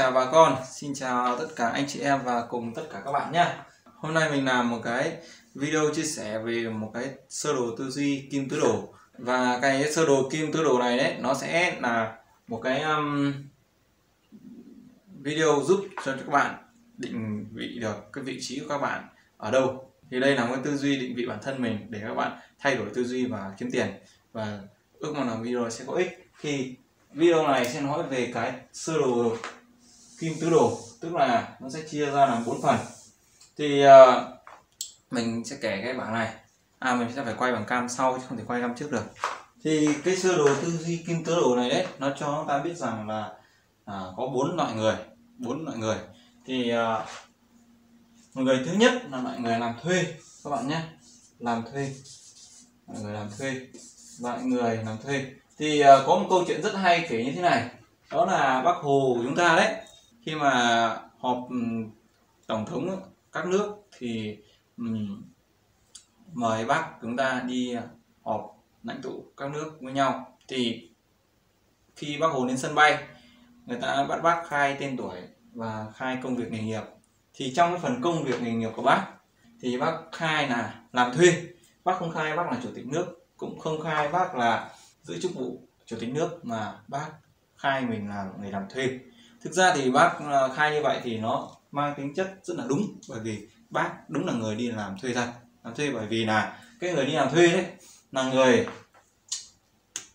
Chào bà con, xin chào tất cả anh chị em và cùng tất cả các bạn nhé. Hôm nay mình làm một cái video chia sẻ về một cái sơ đồ tư duy kim tứ đồ. Và cái sơ đồ kim tứ đồ này đấy nó sẽ là một cái um, video giúp cho các bạn định vị được cái vị trí của các bạn ở đâu. Thì đây là một cái tư duy định vị bản thân mình để các bạn thay đổi tư duy và kiếm tiền. Và ước mong là video sẽ có ích. Thì video này sẽ nói về cái sơ đồ kim tứ đồ tức là nó sẽ chia ra làm bốn phần. Thì uh, mình sẽ kể cái bảng này. À mình sẽ phải quay bằng cam sau chứ không thể quay cam trước được. Thì cái sơ đồ tư duy kim tứ đồ này đấy nó cho chúng ta biết rằng là à, có bốn loại người bốn loại người. Thì uh, người thứ nhất là loại người làm thuê các bạn nhé. Làm thuê loại người làm thuê loại người làm thuê. Thì uh, có một câu chuyện rất hay kể như thế này. Đó là bác hồ của chúng ta đấy khi mà họp ừ, tổng thống các nước thì ừ, mời bác chúng ta đi họp lãnh tụ các nước với nhau. Thì khi bác hồ đến sân bay, người ta bắt bác khai tên tuổi và khai công việc nghề nghiệp. Thì trong cái phần công việc nghề nghiệp của bác, thì bác khai là làm thuê. Bác không khai bác là chủ tịch nước, cũng không khai bác là giữ chức vụ chủ tịch nước mà bác khai mình là người làm thuê thực ra thì bác à, khai như vậy thì nó mang tính chất rất là đúng bởi vì bác đúng là người đi làm thuê thật làm thuê bởi vì là cái người đi làm thuê đấy là người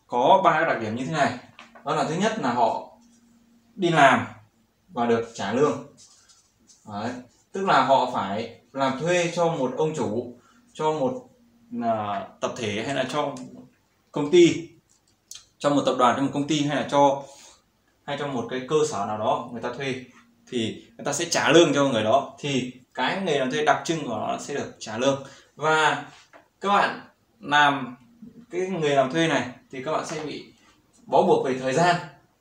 có ba đặc điểm như thế này đó là thứ nhất là họ đi làm và được trả lương đấy. tức là họ phải làm thuê cho một ông chủ cho một uh, tập thể hay là cho công ty cho một tập đoàn cho một công ty hay là cho hay trong một cái cơ sở nào đó người ta thuê thì người ta sẽ trả lương cho người đó thì cái nghề làm thuê đặc trưng của nó sẽ được trả lương. Và các bạn làm cái nghề làm thuê này thì các bạn sẽ bị bó buộc về thời gian.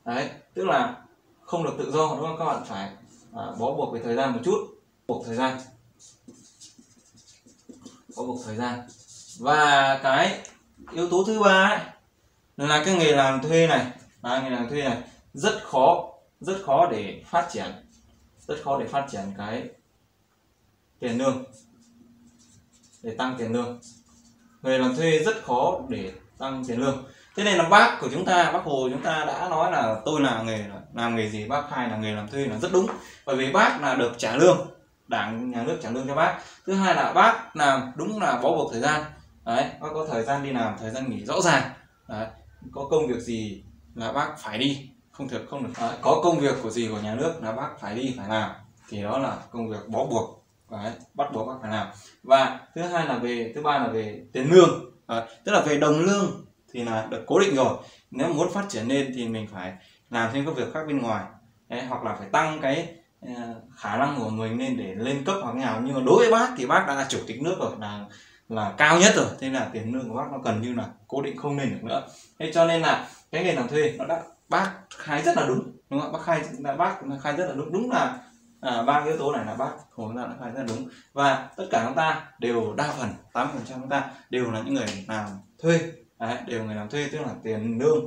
Đấy tức là không được tự do đúng không? Các bạn phải à, bó buộc về thời gian một chút. Buộc thời gian. Bó buộc thời gian. Và cái yếu tố thứ ba ấy, là cái nghề làm thuê này. À, nghề làm thuê này rất khó rất khó để phát triển, rất khó để phát triển cái tiền lương, để tăng tiền lương. Người làm thuê rất khó để tăng tiền lương. Thế nên là bác của chúng ta, bác hồ chúng ta đã nói là tôi là nghề làm nghề gì, bác hai là nghề làm thuê là rất đúng. Bởi vì bác là được trả lương, đảng, nhà nước trả lương cho bác. Thứ hai là bác làm đúng là bó buộc thời gian. Đấy, bác có thời gian đi làm, thời gian nghỉ rõ ràng. Đấy, có công việc gì là bác phải đi không thể không được à, có công việc của gì của nhà nước là bác phải đi phải làm. Thì đó là công việc bó buộc đấy, bắt buộc bác phải làm. Và thứ hai là về thứ ba là về tiền lương. Đấy, tức là về đồng lương thì là được cố định rồi. Nếu muốn phát triển lên thì mình phải làm thêm các việc khác bên ngoài. Đấy, hoặc là phải tăng cái ờ, khả năng của mình lên để lên cấp hoặc nào. Nhưng mà đối với bác thì bác đã là chủ tịch nước rồi là là cao nhất rồi. Thế là tiền lương của bác nó gần như là cố định không lên được nữa. Thế cho nên là cái nghề làm thuê nó đã bác khai rất là đúng đúng không bác khai là bác khai rất là đúng. Đúng là à, ba yếu tố này là bác hồ chúng ta đã khai rất là đúng. Và tất cả chúng ta đều đa phần 8 phần trăm chúng ta đều là những người làm thuê. Đấy, đều người làm thuê tức là tiền lương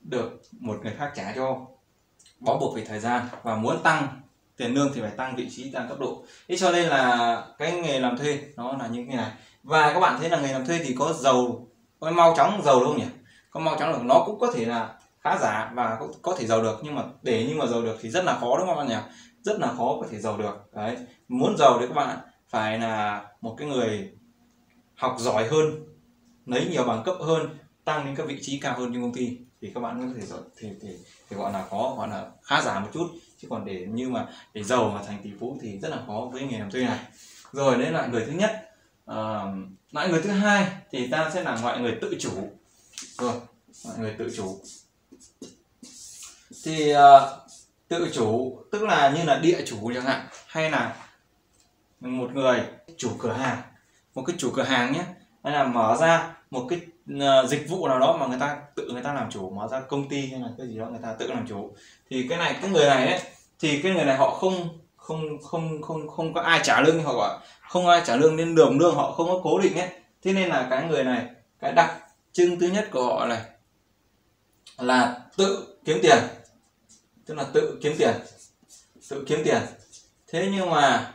được một người khác trả cho. Bó buộc về thời gian và muốn tăng tiền lương thì phải tăng vị trí tăng cấp độ. Thế cho nên là cái nghề làm thuê nó là như thế này. Và các bạn thấy là nghề làm thuê thì có giàu có mau chóng giàu không nhỉ? Có mau chóng được nó cũng có thể là khá giả và có, có thể giàu được. Nhưng mà để nhưng mà giàu được thì rất là khó đúng không các bạn nhỉ? Rất là khó có thể giàu được. Đấy muốn giàu đấy các bạn phải là một cái người học giỏi hơn lấy nhiều bằng cấp hơn tăng đến các vị trí cao hơn trong công ty. Thì các bạn có thể giỏi thì, thì, thì gọi là có gọi là khá giả một chút. Chứ còn để như mà để giàu mà thành tỷ phú thì rất là khó với nghề làm thuê này. Rồi đấy là người thứ nhất. À, loại người thứ hai thì ta sẽ là loại người tự chủ. Rồi loại người tự chủ thì uh, tự chủ tức là như là địa chủ chẳng hạn hay là một người chủ cửa hàng một cái chủ cửa hàng nhé. Hay là mở ra một cái uh, dịch vụ nào đó mà người ta tự người ta làm chủ mở ra công ty hay là cái gì đó người ta tự làm chủ. Thì cái này cái người này ấy thì cái người này họ không không không không không có ai trả lương họ gọi không ai trả lương nên đường lương họ không có cố định ấy. Thế nên là cái người này cái đặc trưng thứ nhất của họ này là tự kiếm tiền tức là tự kiếm tiền. Tự kiếm tiền. Thế nhưng mà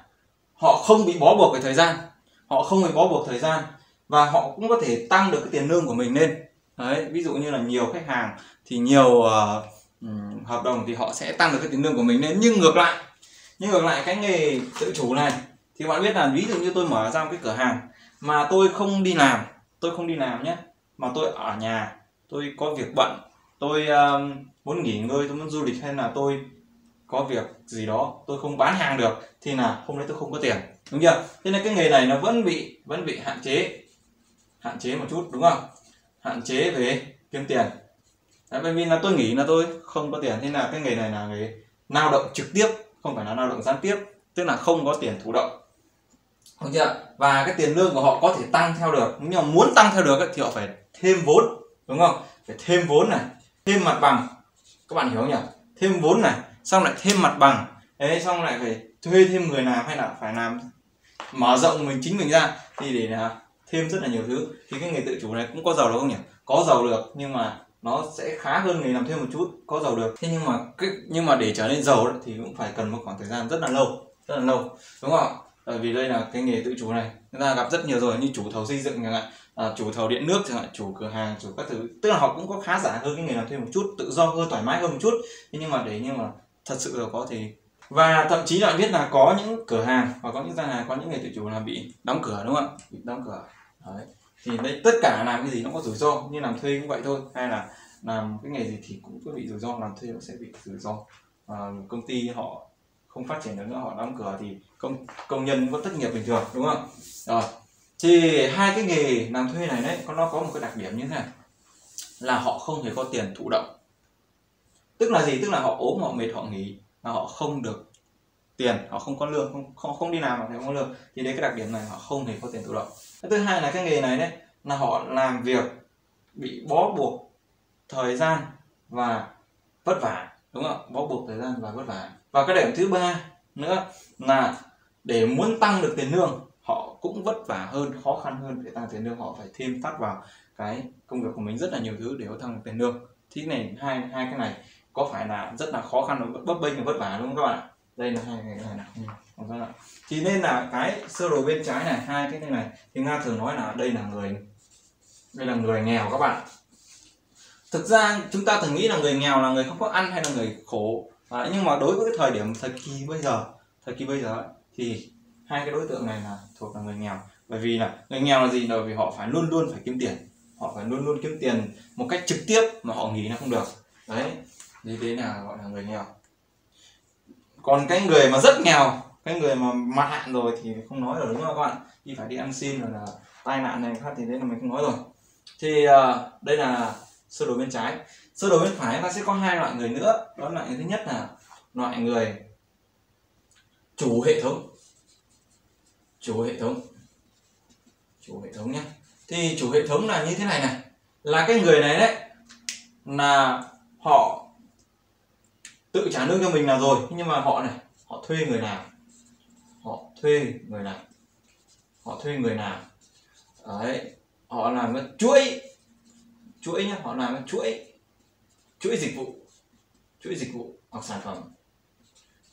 họ không bị bó buộc về thời gian. Họ không bị bó buộc thời gian và họ cũng có thể tăng được cái tiền lương của mình lên. Đấy ví dụ như là nhiều khách hàng thì nhiều uh, hợp đồng thì họ sẽ tăng được cái tiền lương của mình lên. Nhưng ngược lại nhưng ngược lại cái nghề tự chủ này thì bạn biết là ví dụ như tôi mở ra một cái cửa hàng mà tôi không đi làm tôi không đi làm nhé mà tôi ở nhà tôi có việc bận tôi uh, muốn nghỉ ngơi tôi muốn du lịch hay là tôi có việc gì đó tôi không bán hàng được thì là hôm nay tôi không có tiền. Đúng chưa? Thế nên cái nghề này nó vẫn bị vẫn bị hạn chế. Hạn chế một chút đúng không? Hạn chế về kiếm tiền. Đấy, bởi vì là tôi nghĩ là tôi không có tiền thế là cái nghề này là nghề lao động trực tiếp không phải là lao động gián tiếp tức là không có tiền thụ động. Đúng chưa? Và cái tiền lương của họ có thể tăng theo được. Nhưng mà muốn tăng theo được thì họ phải thêm vốn đúng không? Phải thêm vốn này thêm mặt bằng. Các bạn hiểu không nhỉ? Thêm vốn này, xong lại thêm mặt bằng. Đấy, xong lại phải thuê thêm người làm hay là phải làm mở rộng mình, chính mình ra thì để là thêm rất là nhiều thứ. Thì cái nghề tự chủ này cũng có giàu được không nhỉ? Có giàu được, nhưng mà nó sẽ khá hơn nghề làm thêm một chút, có giàu được. Thế nhưng mà cái, nhưng mà để trở nên giàu thì cũng phải cần một khoảng thời gian rất là lâu, rất là lâu, đúng không bởi vì đây là cái nghề tự chủ này, chúng ta gặp rất nhiều rồi, như chủ thầu xây dựng chẳng hạn à, chủ thầu điện nước chẳng hạn chủ cửa hàng chủ các thứ. Tức là họ cũng có khá giả hơn cái nghề làm thuê một chút tự do hơn thoải mái hơn một chút. Thế nhưng mà để nhưng mà thật sự là có thì và thậm chí là biết là có những cửa hàng và có những gian hàng có những người tự chủ là bị đóng cửa đúng không bị đóng cửa. Đấy. Thì đây tất cả làm cái gì nó có rủi ro như làm thuê cũng vậy thôi. Hay là làm cái nghề gì thì cũng có bị rủi ro làm thuê nó sẽ bị rủi ro. À, công ty họ không phát triển được nữa họ đóng cửa thì công công nhân vẫn thất nghiệp bình thường đúng không rồi thì hai cái nghề làm thuê này đấy nó có một cái đặc điểm như thế này. Là họ không hề có tiền thụ động. Tức là gì? Tức là họ ốm họ mệt họ nghỉ mà họ không được tiền. Họ không có lương không không, không đi làm mà không có lương. Thì đấy cái đặc điểm này họ không hề có tiền thụ động. Cái thứ hai là cái nghề này đấy là họ làm việc bị bó buộc thời gian và vất vả. Đúng không bó buộc thời gian và vất vả. Và cái điểm thứ ba nữa là để muốn tăng được tiền lương cũng vất vả hơn khó khăn hơn để tăng tiền lương. Họ phải thêm phát vào cái công việc của mình rất là nhiều thứ để có tăng tiền lương. Thì này hai hai cái này có phải là rất là khó khăn và bấp bênh và vất vả đúng không các bạn đây là hai cái này nào? Ừ, thì nên là cái sơ đồ bên trái này hai cái này thì nga thường nói là đây là người đây là người nghèo các bạn. Thực ra chúng ta thường nghĩ là người nghèo là người không có ăn hay là người khổ. À, nhưng mà đối với cái thời điểm thời kỳ bây giờ thời kỳ bây giờ thì hai cái đối tượng này là thuộc là người nghèo. Bởi vì là người nghèo là gì? Là vì họ phải luôn luôn phải kiếm tiền. Họ phải luôn luôn kiếm tiền một cách trực tiếp mà họ nghĩ là không được. Đấy thì đấy là gọi là người nghèo. Còn cái người mà rất nghèo cái người mà mặt hạn rồi thì không nói rồi đúng không các bạn? Đi phải đi ăn xin rồi là tai nạn này khác thì đấy là mình không nói rồi. Thì uh, đây là sơ đồ bên trái. Sơ đồ bên phải ta sẽ có hai loại người nữa. Đó là thứ nhất là loại người chủ hệ thống chủ hệ thống. Chủ hệ thống nhé. Thì chủ hệ thống là như thế này này. Là cái người này đấy, là họ tự trả lương cho mình là rồi. Nhưng mà họ này, họ thuê người nào họ thuê người nào họ thuê người nào đấy, họ làm cái chuỗi. Chuỗi nhá, họ làm cái chuỗi. Chuỗi dịch vụ. Chuỗi dịch vụ hoặc sản phẩm.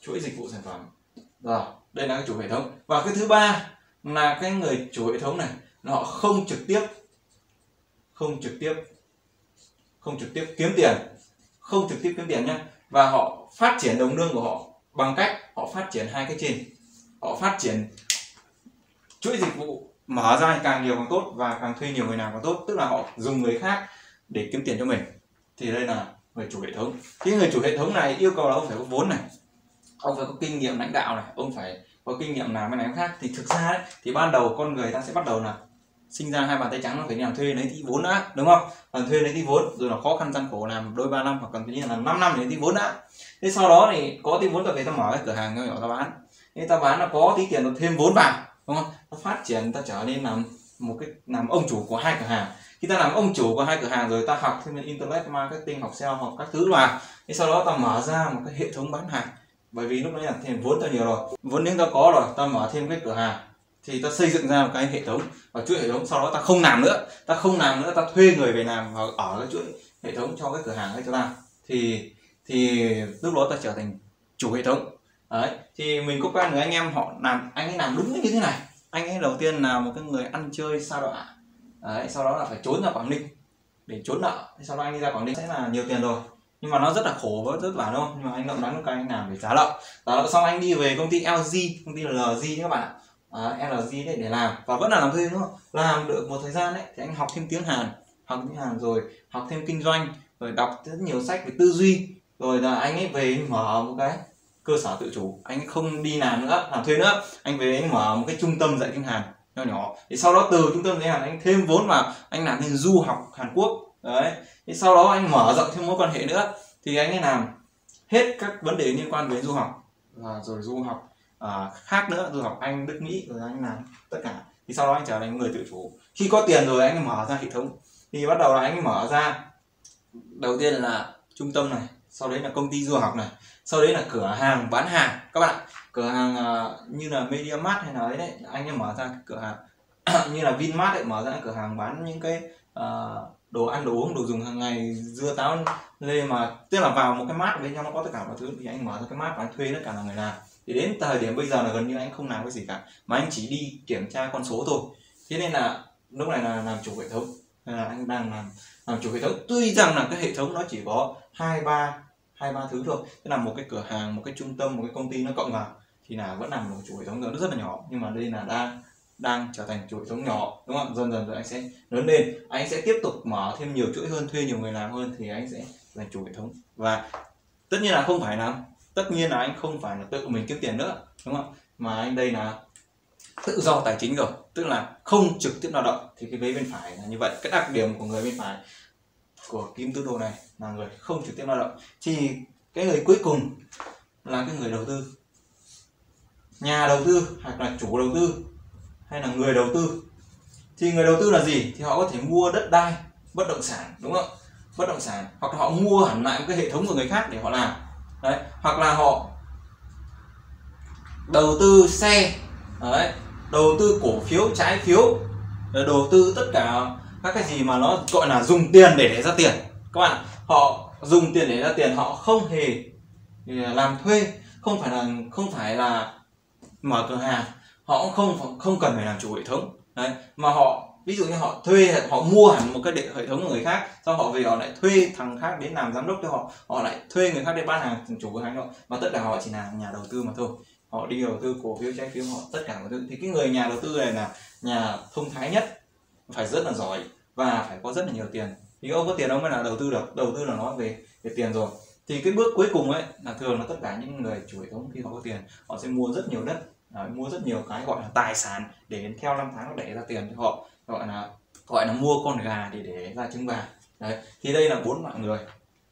Chuỗi dịch vụ sản phẩm. Rồi đây là cái chủ hệ thống. Và cái thứ ba là cái người chủ hệ thống này, là họ không trực tiếp, không trực tiếp, không trực tiếp kiếm tiền, không trực tiếp kiếm tiền nhá. Và họ phát triển đồng lương của họ bằng cách họ phát triển hai cái trên. Họ phát triển chuỗi dịch vụ mở ra càng nhiều càng tốt và càng thuê nhiều người nào càng tốt. Tức là họ dùng người khác để kiếm tiền cho mình. Thì đây là người chủ hệ thống. Cái người chủ hệ thống này yêu cầu là ông phải có vốn này ông phải có kinh nghiệm lãnh đạo này ông phải có kinh nghiệm làm cái này khác. Thì thực ra ấy, thì ban đầu con người ta sẽ bắt đầu là sinh ra hai bàn tay trắng nó phải làm thuê lấy tí vốn đã đúng không? Làm thuê lấy tí vốn rồi là khó khăn gian khổ làm đôi ba năm hoặc cần là làm 5 năm để lấy tí vốn đã. Thế sau đó thì có tí vốn ta về ta mở cái cửa hàng nhỏ nhỏ ta bán. Thế ta bán là có tí tiền nó thêm vốn vào đúng không? Nó phát triển ta trở nên làm một cái làm ông chủ của hai cửa hàng. Khi ta làm ông chủ của hai cửa hàng rồi ta học thêm internet marketing học sale học các thứ mà thế sau đó ta mở ra một cái hệ thống bán hàng bởi vì lúc đấy là thêm vốn ta nhiều rồi. Vốn liếng ta có rồi ta mở thêm cái cửa hàng. Thì ta xây dựng ra một cái hệ thống. Và chuỗi hệ thống sau đó ta không làm nữa. Ta không làm nữa ta thuê người về làm và ở cái chuỗi hệ thống cho cái cửa hàng ấy cho ta thì thì lúc đó ta trở thành chủ hệ thống. Đấy, thì mình có quen người anh em họ làm, anh ấy làm đúng như thế này. Anh ấy đầu tiên là một cái người ăn chơi sao đọa. Đấy, sau đó là phải trốn ra quảng ninh để trốn nợ. Sau đó anh đi ra quảng ninh sẽ là nhiều tiền rồi nhưng mà nó rất là khổ và rất vả đâu nhưng mà anh ngậm đắng cái anh làm để trả nợ trả nợ xong anh đi về công ty LG công ty LG các bạn ạ. À, LG đấy để làm. Và vẫn là làm thuê nữa làm được một thời gian đấy thì anh học thêm tiếng Hàn học tiếng Hàn rồi học thêm kinh doanh rồi đọc rất nhiều sách về tư duy. Rồi là anh ấy về mở một cái cơ sở tự chủ. Anh ấy không đi làm nữa làm thuê nữa. Anh về anh mở một cái trung tâm dạy tiếng Hàn nhỏ nhỏ. Thì sau đó từ trung tâm dạy Hàn anh thêm vốn vào. Anh làm thêm du học Hàn Quốc. Đấy thì sau đó anh mở rộng thêm mối quan hệ nữa thì anh ấy làm hết các vấn đề liên quan đến du học. Và rồi du học à, khác nữa du học anh đức mỹ rồi anh làm tất cả. Thì sau đó anh trở thành người tự chủ. Khi có tiền rồi anh mở ra hệ thống. Thì bắt đầu là anh mở ra đầu tiên là trung tâm này sau đấy là công ty du học này sau đấy là cửa hàng bán hàng. Các bạn cửa hàng à, như là media mart hay là ấy đấy anh ấy mở ra cửa hàng. Như là Vinmart ấy mở ra cửa hàng bán những cái uh, đồ ăn, đồ uống, đồ dùng hàng ngày, dưa táo lê mà, tức là vào một cái mát bên trong nó có tất cả mọi thứ, thì anh mở ra cái mát và anh thuê tất cả là người làm. Thì đến thời điểm bây giờ là gần như anh không làm cái gì cả, mà anh chỉ đi kiểm tra con số thôi. Thế nên là lúc này là làm chủ hệ thống là anh đang làm làm chủ hệ thống. Tuy rằng là cái hệ thống nó chỉ có hai, ba hai, ba thứ thôi, tức là một cái cửa hàng, một cái trung tâm, một cái công ty nó cộng vào, thì là vẫn làm một chủ hệ thống, nó rất là nhỏ, nhưng mà đây là đang đang trở thành chuỗi giống nhỏ, đúng không? Dần dần rồi anh sẽ lớn lên. Anh sẽ tiếp tục mở thêm nhiều chuỗi hơn, thuê nhiều người làm hơn thì anh sẽ là chủ hệ thống. Và tất nhiên là không phải là, tất nhiên là anh không phải là tự mình kiếm tiền nữa, đúng không? Mà anh đây là tự do tài chính rồi, tức là không trực tiếp lao động. Thì cái vế bên phải là như vậy. Cái đặc điểm của người bên phải của kim tứ đồ này là người không trực tiếp lao động. Thì cái người cuối cùng là cái người đầu tư. Nhà đầu tư hoặc là chủ đầu tư hay là người đầu tư? Thì người đầu tư là gì? Thì họ có thể mua đất đai, bất động sản, đúng không? Bất động sản. Hoặc là họ mua hẳn lại một cái hệ thống của người khác để họ làm. Đấy, hoặc là họ đầu tư xe, đấy, đầu tư cổ phiếu, trái phiếu đầu tư tất cả các cái gì mà nó gọi là dùng tiền để để ra tiền. Các bạn họ dùng tiền để ra tiền, họ không hề ừ, làm thuê, không phải là, không phải là mở cửa hàng họ cũng không không cần phải làm chủ hệ thống. Đấy, mà họ, ví dụ như họ thuê, họ mua hẳn một cái hệ thống của người khác sau họ về họ lại thuê thằng khác đến làm giám đốc cho họ họ lại thuê người khác để bán hàng chủ cửa hàng đó. Mà tất cả họ chỉ là nhà đầu tư mà thôi. Họ đi đầu tư cổ phiếu, trái phiếu, họ tất cả mọi thứ. Thì cái người nhà đầu tư này là nhà thông thái nhất, phải rất là giỏi và phải có rất là nhiều tiền. Thì ông có tiền ông mới là đầu tư được, đầu tư là nói về về tiền rồi. Thì cái bước cuối cùng ấy là thường là tất cả những người chủ hệ thống khi họ có tiền, họ sẽ mua rất nhiều đất. Đấy, mua rất nhiều cái gọi là tài sản để theo năm tháng nó đẻ ra tiền cho họ gọi là gọi là mua con gà để để ra trứng vàng đấy thì đây là bốn mạng người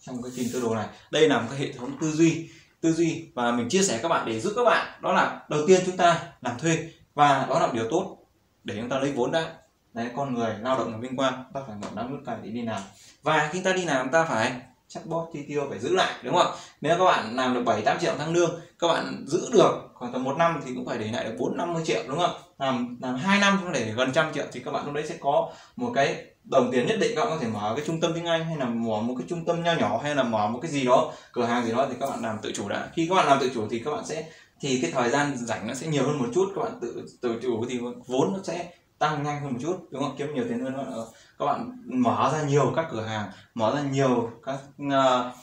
trong cái trình tư đồ này. Đây là một cái hệ thống tư duy tư duy và mình chia sẻ các bạn để giúp các bạn. Đó là đầu tiên chúng ta làm thuê và đó là một điều tốt để chúng ta lấy vốn đã. Đấy con người lao động là vinh quang ta phải ngậm đắng nuốt cay để đi làm. Và khi ta đi làm ta phải chatbot chi tiêu phải giữ lại, đúng không nếu các bạn làm được 7 8 triệu tháng lương, các bạn giữ được khoảng tầm một năm thì cũng phải để lại được 4 50 triệu, đúng không làm làm 2 năm cũng để gần trăm triệu thì các bạn lúc đấy sẽ có một cái đồng tiền nhất định, các bạn có thể mở cái trung tâm tiếng Anh hay là mở một cái trung tâm nho nhỏ hay là mở một cái gì đó, cửa hàng gì đó thì các bạn làm tự chủ đã. Khi các bạn làm tự chủ thì các bạn sẽ, thì cái thời gian rảnh nó sẽ nhiều hơn một chút, các bạn tự tự chủ thì vốn nó sẽ tăng nhanh hơn một chút, đúng không kiếm nhiều tiền hơn ở các bạn mở ra nhiều các cửa hàng mở ra nhiều các uh,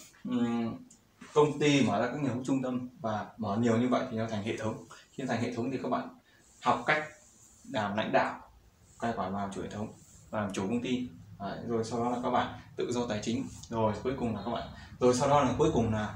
công ty mở ra các nhiều trung tâm và mở nhiều như vậy thì nó thành hệ thống. Khi thành hệ thống thì các bạn học cách làm lãnh đạo cách quản vào chủ hệ thống và làm chủ công ty. Đấy, rồi sau đó là các bạn tự do tài chính. Rồi cuối cùng là các bạn rồi sau đó là cuối cùng là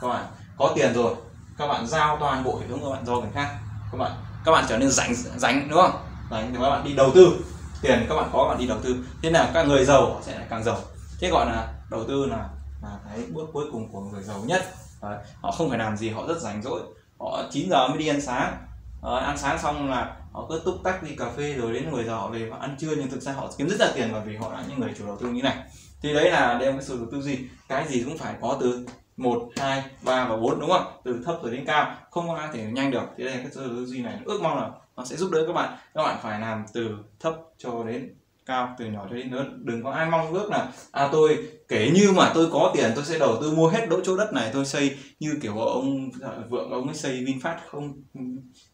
các bạn có tiền rồi các bạn giao toàn bộ hệ thống các bạn do người khác. Các bạn các bạn trở nên rảnh rảnh đúng không? Rảnh thì các bạn đi đầu tư tiền các bạn có các bạn đi đầu tư. Thế là các người giàu họ sẽ lại càng giàu. Thế gọi là đầu tư là là cái bước cuối cùng của người giàu nhất. Đấy. họ không phải làm gì họ rất rảnh rỗi. Họ 9 giờ mới đi ăn sáng. À, ăn sáng xong là họ cứ túc tắc đi cà phê rồi đến 10 giờ họ về và ăn trưa. Nhưng thực ra họ kiếm rất là tiền bởi vì họ là những người chủ đầu tư như này. Thì đấy là đem cái sự đầu tư gì? Cái gì cũng phải có từ một hai ba và bốn đúng không từ thấp rồi đến cao. Không có ai thể nhanh được. Thế đây là cái tư duy này. Ước mong là nó sẽ giúp đỡ các bạn. Các bạn phải làm từ thấp cho đến cao từ nhỏ cho đến lớn. Đừng có ai mong ước là à tôi kể như mà tôi có tiền tôi sẽ đầu tư mua hết đỗ chỗ đất này tôi xây như kiểu ông à, vượng ông ấy xây vinfast không?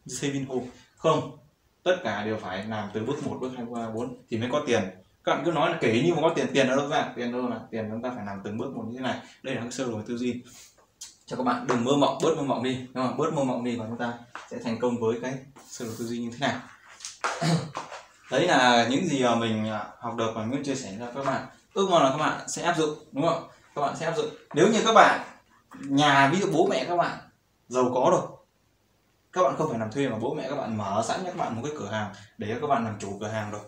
Xây vinhome. Không. Tất cả đều phải làm từ bước 1, bước 2, bước 3, 4 thì mới có tiền. Các bạn cứ nói là kể như mà có tiền tiền ở đâu ra? Tiền đâu là tiền chúng ta phải làm từng bước một như thế này. Đây là sơ đồ tư duy cho các bạn, đừng mơ mộng, bớt mơ mộng đi. Đúng không? bớt mơ mộng đi và chúng ta sẽ thành công với cái sơ đồ tư duy như thế này. Đấy là những gì mà mình à, học được và muốn chia sẻ cho các bạn. Ước mong là các bạn sẽ áp dụng, đúng không? Các bạn sẽ áp dụng. Nếu như các bạn, nhà ví dụ bố mẹ các bạn, giàu có rồi, các bạn không phải làm thuê mà bố mẹ các bạn mở sẵn cho các bạn một cái cửa hàng để cho các bạn làm chủ cửa hàng rồi.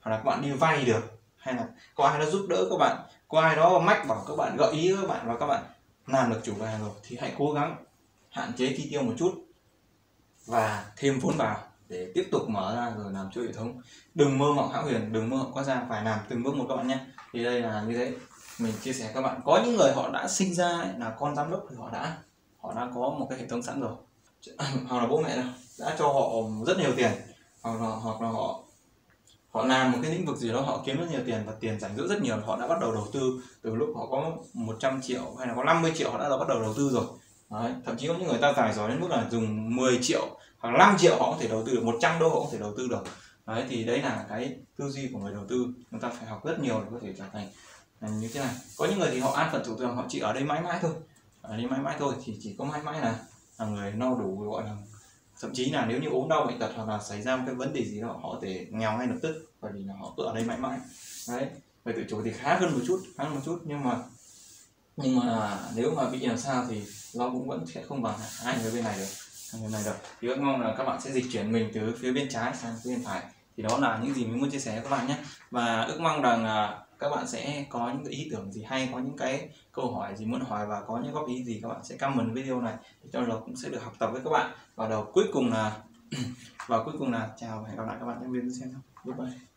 Hoặc là các bạn đi vay được, hay là có ai đó giúp đỡ các bạn, có ai đó mách bảo các bạn, gợi ý các bạn và các bạn làm được chủ đề rồi thì hãy cố gắng hạn chế chi tiêu một chút và thêm vốn vào để tiếp tục mở ra rồi làm chuỗi hệ thống. Đừng mơ mộng hão huyền, đừng mơ mộng quá ra phải làm từng bước một các bạn nhé. Thì đây là như thế. Mình chia sẻ các bạn, có những người họ đã sinh ra là con giám đốc thì họ đã họ đã có một cái hệ thống sẵn rồi. Hoặc là bố mẹ đâu đã cho họ rất nhiều tiền, hoặc là hoặc là họ họ làm một cái lĩnh vực gì đó họ kiếm rất nhiều tiền và tiền rảnh rỗi rất nhiều họ đã bắt đầu đầu tư. Từ lúc họ có 100 triệu hay là có 50 triệu họ đã bắt đầu đầu tư rồi. Đấy, thậm chí có những người ta tài giỏi đến mức là dùng 10 triệu hoặc 5 triệu họ có thể đầu tư được 100 đô họ có thể đầu tư được. Đấy thì đấy là cái tư duy của người đầu tư. Chúng ta phải học rất nhiều để có thể trở thành như thế này. Có những người thì họ an phận thủ thường họ chỉ ở đây mãi mãi thôi. Ở đây mãi mãi thôi thì chỉ có mãi mãi là là người no đủ gọi là thậm chí là nếu như ốm đau bệnh tật hoặc là xảy ra một cái vấn đề gì đó, họ có thể nghèo ngay lập tức, bởi vì là họ cứ ở đây mãi mãi. Đấy, về tự chủ thì khá hơn một chút, khá hơn một chút, nhưng mà nhưng mà nếu mà bị làm sao thì nó cũng vẫn sẽ không bằng hai người bên này được, hai người này được. Thì ước mong là các bạn sẽ dịch chuyển mình từ phía bên trái sang phía bên phải. Thì đó là những gì mình muốn chia sẻ với các bạn nhé. Và ước mong rằng các bạn sẽ có những cái ý tưởng gì hay, có những cái câu hỏi gì muốn hỏi và có những góp ý gì, các bạn sẽ comment video này để cho lộc cũng sẽ được học tập với các bạn. Và đầu cuối cùng là, và cuối cùng là chào và hẹn gặp lại các bạn trong video tiếp theo. Bye bye.